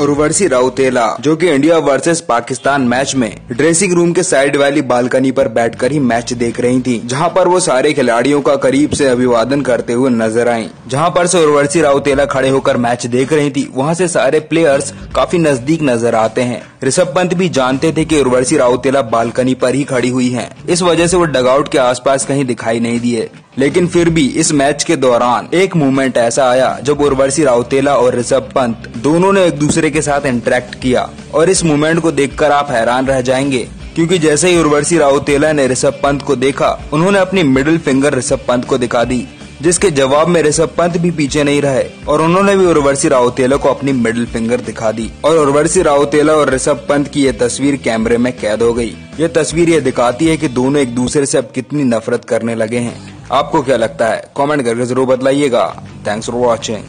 उर्वशी राउतेला, जो कि India versus Pakistan match में ड्रेसिंग रूम के साइड वाली बालकनी पर बैठकर ही मैच देख रही थी, जहाँ पर वो सारे खिलाड़ियों का करीब से अभिवादन करते हुए नज़र आई। जहाँ पर से उर्वशी राउतेला खड़े होकर मैच देख रही थी, वहाँ से सारे प्लेयर्स काफ़ी नज़दीक नज़र आते हैं। ऋषभ पंत भी जानते थे कि उर्वशी राउतेला बालकनी पर ही खड़ी हुई हैं। इस वजह से वो डगआउट के आसपास कहीं दिखाई नहीं दिए। लेकिन फिर भी इस मैच के दौरान एक मूवमेंट ऐसा आया जब उर्वशी राउतेला और ऋषभ पंत दोनों ने एक दूसरे के साथ इंटरेक्ट किया। और इस मूवमेंट को देखकर आप हैरान रह जाएँगे, क्योंकि जैसे ही उर्वशी राउतेला ने ऋषभ पंत को देखा, उन्होंने अपनी मिडिल फिंगर ऋषभ पंत को दिखा दी। जिसके जवाब में ऋषभ पंत भी पीछे नहीं रहे और उन्होंने भी उर्वशी राउतेला को अपनी मिडिल फिंगर दिखा दी और उर्वशी राउतेला और ऋषभ पंत की ये तस्वीर कैमरे में कैद हो गई। ये तस्वीर ये दिखाती है कि दोनों एक दूसरे से अब कितनी नफरत करने लगे हैं। आपको क्या लगता है? कमेंट करके ज़रूर बतलाइएगा थैंक्स फॉर वॉचिंग